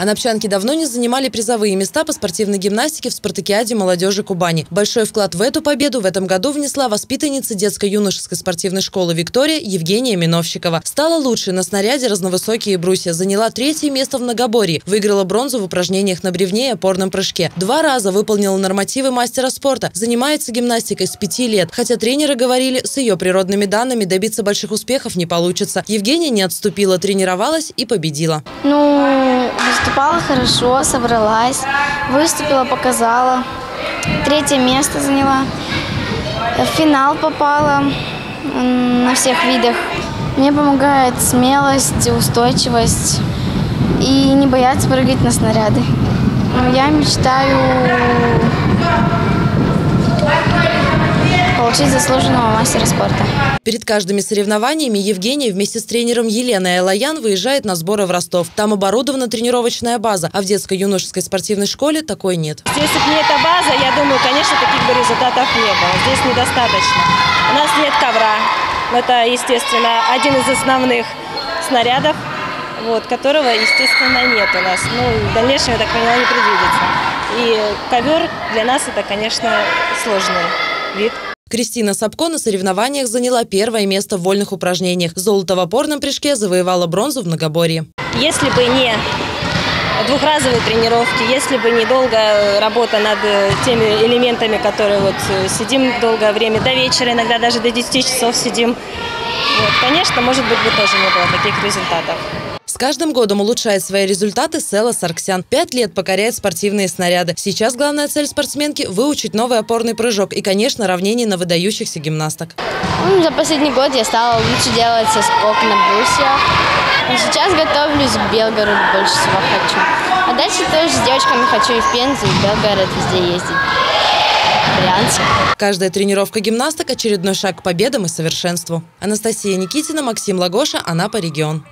Анапчанки давно не занимали призовые места по спортивной гимнастике в спартакиаде молодежи Кубани. Большой вклад в эту победу в этом году внесла воспитанница детско-юношеской спортивной школы «Виктория» Евгения Миновщикова. Стала лучшей на снаряде разновысокие брусья, заняла третье место в многоборье, выиграла бронзу в упражнениях на бревне и опорном прыжке. Два раза выполнила нормативы мастера спорта, занимается гимнастикой с пяти лет. Хотя тренеры говорили, с ее природными данными добиться больших успехов не получится. Евгения не отступила, тренировалась и победила. Ну, выступала хорошо, собралась, выступила, показала. Третье место заняла. В финал попала на всех видах. Мне помогает смелость, устойчивость и не бояться прыгать на снаряды. Я мечтаю получить заслуженного мастера спорта. Перед каждыми соревнованиями Евгений вместе с тренером Еленой Алаян выезжает на сборы в Ростов. Там оборудована тренировочная база, а в детско-юношеской спортивной школе такой нет. Если бы не эта база, я думаю, конечно, таких бы результатов не было. Здесь недостаточно. У нас нет ковра. Это, естественно, один из основных снарядов, вот, которого, естественно, нет у нас. Ну, в дальнейшем, я так поняла, не предвидится. И ковер для нас это, конечно, сложный вид. Кристина Сапко на соревнованиях заняла первое место в вольных упражнениях. Золото в опорном прыжке завоевала бронзу в многоборье. Если бы не двухразовые тренировки, если бы не долгая работа над теми элементами, которые вот э, сидим долгое время, до вечера, иногда даже до 10 часов сидим, вот, конечно, может быть, бы тоже не было таких результатов. С каждым годом улучшает свои результаты Села Сарксян. Пять лет покоряет спортивные снаряды. Сейчас главная цель спортсменки – выучить новый опорный прыжок и, конечно, равнение на выдающихся гимнасток. Ну, за последний год я стала лучше делать скок на брусьях. Сейчас готовлюсь к Белгороду, больше всего хочу. А дальше тоже с девочками хочу и в Пензу, и в Белгород везде ездить. Брянск. Каждая тренировка гимнасток – очередной шаг к победам и совершенству. Анастасия Никитина, Максим Лагоша, Анапа, регион.